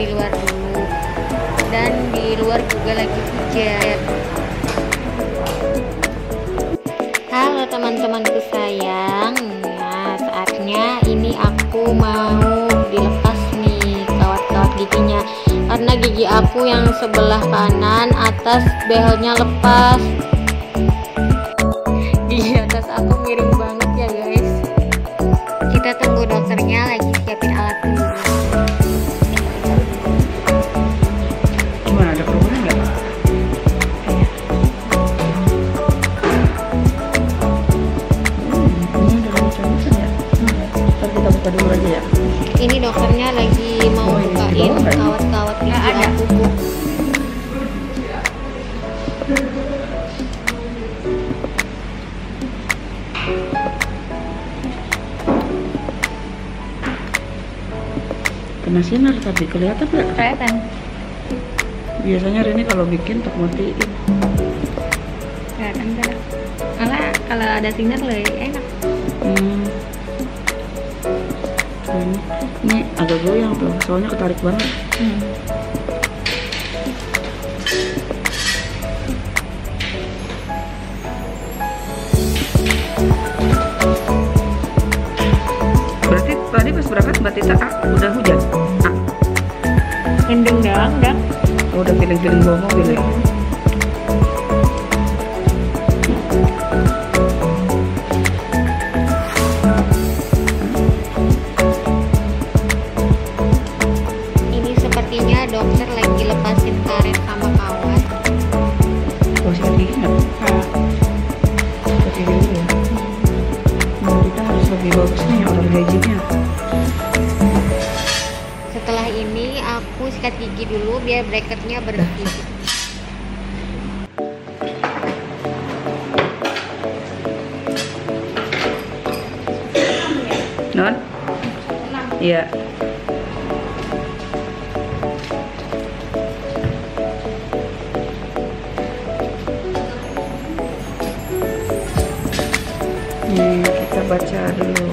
di luar dulu. Dan di luar juga lagi hujan. Halo teman-temanku sayang. Nah, saatnya ini aku mau dilepas nih kawat-kawat giginya. Karena gigi aku yang sebelah kanan atas behelnya lepas. Gigi atas aku miring banget ya guys. Kita tunggu dokternya lagi Tapi kelihatan nggak? kelihatan Biasanya Rini kalau bikin tak matiin. kelihatan kan malah kalau ada sinar lebih enak Hmm. Ini, ini agak goyang tuh, soalnya ketarik banget. hmm. Berarti tadi pas berangkat Mbak Tita ah, udah hujan? Oh, udah feeling-feeling bawa mobil ya? Iya. Nih, kita baca dulu.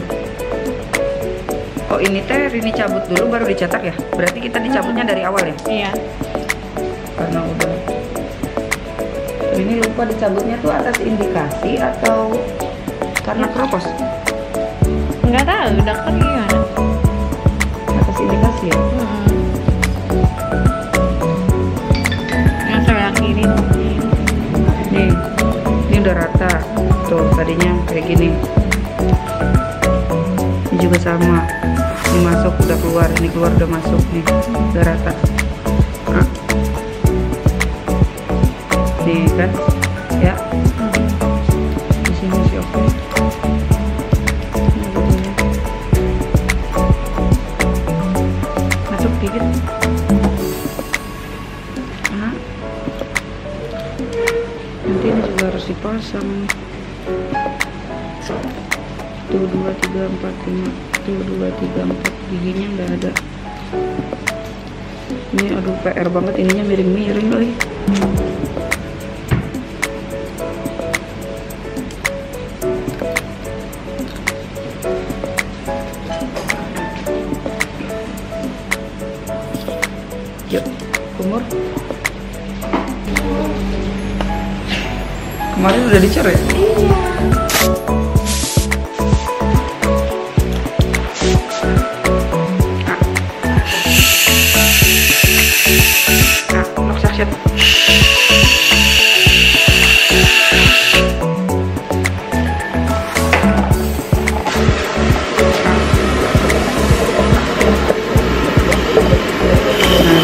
Oh, ini teh ini cabut dulu baru dicetak ya? Berarti kita dicabutnya dari awal ya? iya Karena udah ini lupa dicabutnya tuh atas indikasi atau karena kropos? nggak tahu dokter gimana Atas indikasi ya? hmm. yang sebelah kiri Nih, ini udah rata. Tuh, tadinya kayak gini. Ini juga sama. Ini masuk udah keluar, ini keluar udah masuk nih. Udah rata. Nah. Nih kan? Nih tuh dua tiga empat lima. Tuh dua tiga empat. Giginya nggak ada. Ini aduh PR banget. Ininya miring-miring lagi yuk umur Kemarin udah dicor ya? Sakit. Nah,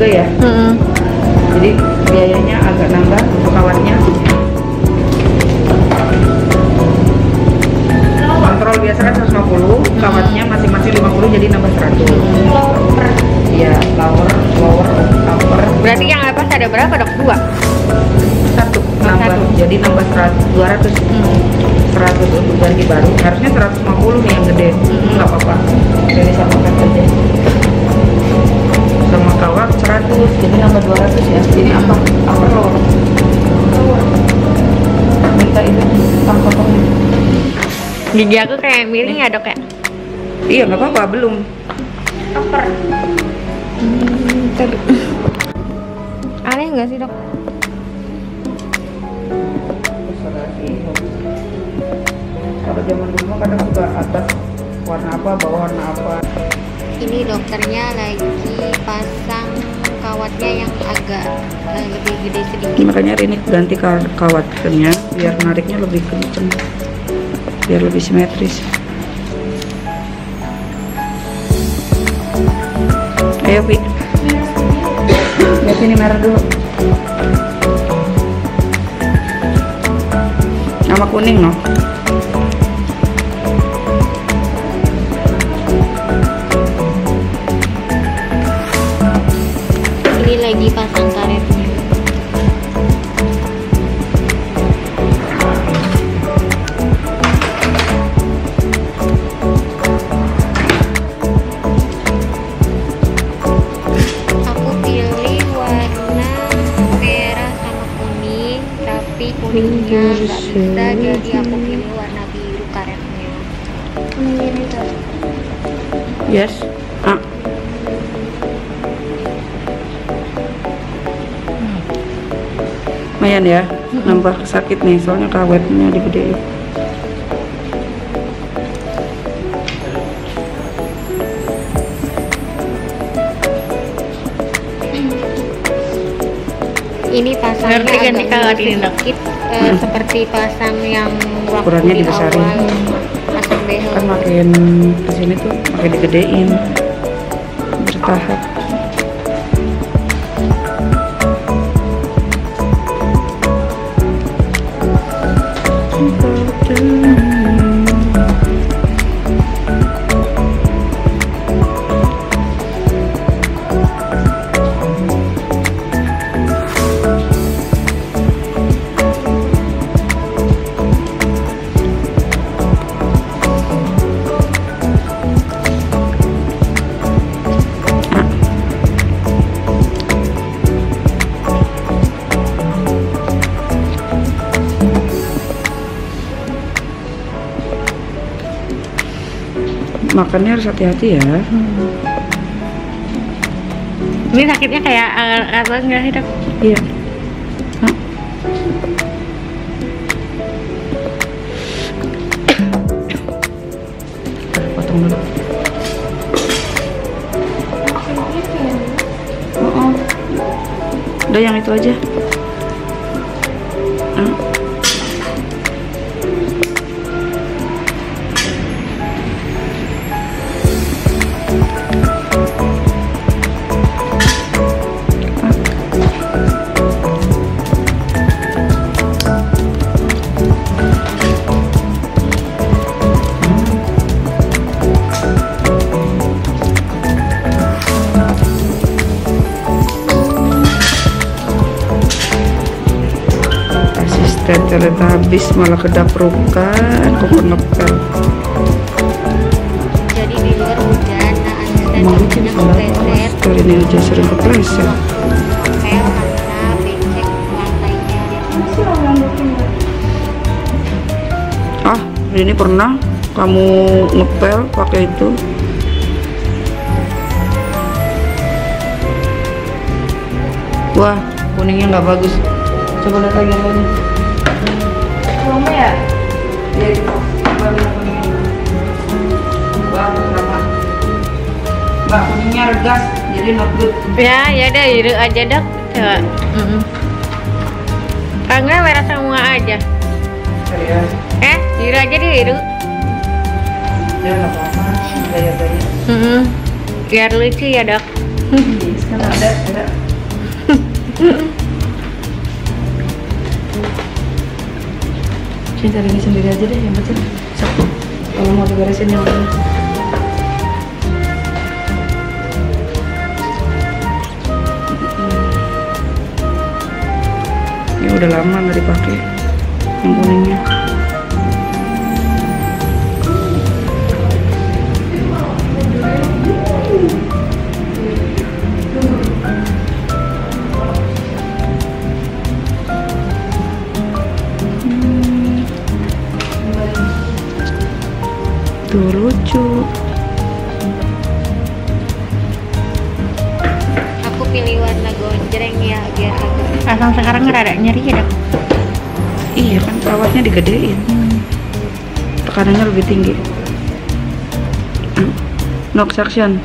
juga ya. Hmm. Jadi biayanya agak nambah untuk kawatnya Kontrol biasa kan 150 Kawatnya masing-masing 50 jadi nambah 100 Iya, lower, lower, upper. Berarti yang lepas ada berapa dok? Dua. Satu nambah, satu. jadi nambah 100, 200 100 untuk ganti baru. Harusnya 150 nih yang gede. Nggak apa-apa. Jadi samakan aja. Sama kawat 100 jadi nambah 200 ya. Ini apa? Apa? Lower minta itu tang potongnya Gigi aku kayak miring ya dok ya. iya nggak apa-apa belum. Aneh nggak sih dok? kalau zaman dulu kadang suka atas warna apa bawah warna apa. Ini dokternya lagi pasang kawatnya yang agak eh, lebih gede sedikit. makanya ini ganti ka- kawatnya biar nariknya lebih kenceng biar lebih simetris. Ayo Pi. Lihat ini merah dulu. Sama kuning no nggak bisa, jadi aku pilih warna biru karetnya. yes ah lumayan ya nambah sakit nih soalnya kawetnya digedein Ini pasangnya Ngerti kan agak Dok? sedikit, eh, seperti pasang yang waktu Ukurannya di dibesarin. awal pasang behel. kan makin ke sini tuh makin digedein bertahap makannya harus hati-hati ya Ini sakitnya kayak eh, apa enggak sih dok? iya Hah? potong dulu Oh, oh. udah yang itu aja ternyata habis malah kedaprukan kok ngepel Jadi di luar hujan, nah mau jadinya kepleset, kali ini aja sering kepleset. Ah ini pernah kamu ngepel pakai itu. Wah kuningnya nggak bagus. Coba lihat lagi yang ya? Iya, kuningnya. sama mbak kuningnya regas jadi not good Ya, ya udah biru aja dok. Coba. Enggak merah semua aja. Serius. Eh, biru aja deh biru. Ya nggak apa-apa. Gaya-gaya. Hmm. Biar lucu ya dok. Ada, ada. Cinta ini sendiri aja deh yang penting. Satu. Kalau mau diberesin yang lain. Ya udah lama nggak dipakai yang kuningnya. Lucu. Aku pilih warna gonjreng ya biar agak Pasang sekarang rada nyeri ya dok. Iya kan perawatnya digedein. Tekanannya lebih tinggi. Hmm. No suction.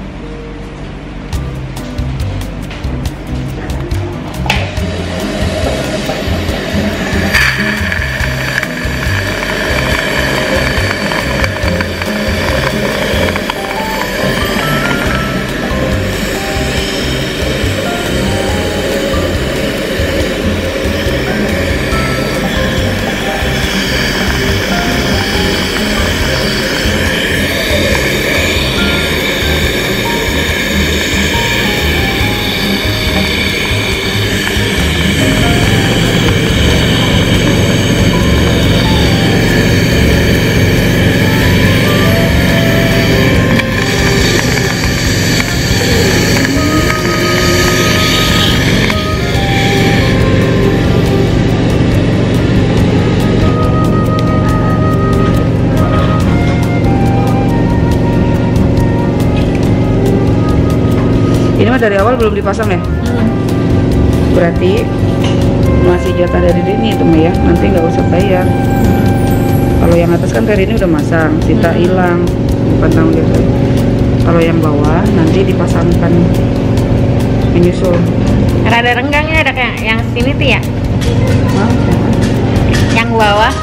Dari awal belum dipasang ya? Berarti masih jatah dari ini itu mah ya. Nanti nggak usah bayar. Kalau yang atas kan dari ini udah masang, sita hilang, bukan tanggung jawab saya. Kalau yang bawah nanti dipasangkan menyusul. Rada renggang ya dok yang, yang sini tuh ya. Hah? Yang bawah.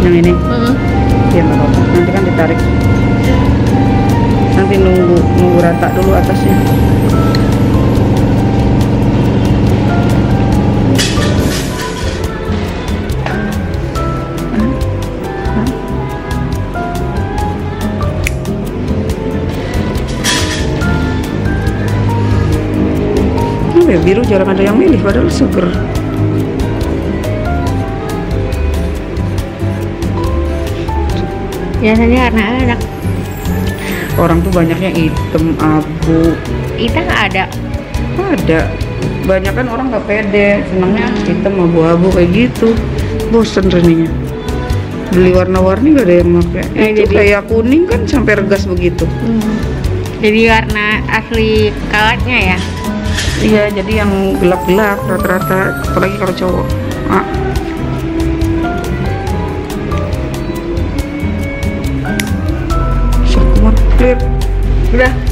Yang ini, Hmm. Ya apa-apa. Nanti kan ditarik. Nanti nunggu nunggu rata dulu atasnya. Hmm, ya, biru jarang ada yang milih padahal seger. Biasanya warna apa dok? Orang tuh banyaknya hitam, abu, Itu nggak ada. ada. Banyak kan orang nggak pede, senangnya hitam abu-abu kayak gitu. Bosen reninya. Beli warna-warni gak ada yang pakai. Eh, Itu jadi- kayak kuning kan sampai regas begitu. Hmm. Jadi warna asli kawatnya ya. Iya, jadi yang gelap-gelap rata-rata, apalagi kalau cowok. Ah. Semua clear. Udah.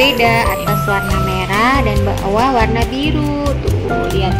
Atas bawah beda atas warna merah dan bawah warna biru. Tuh lihat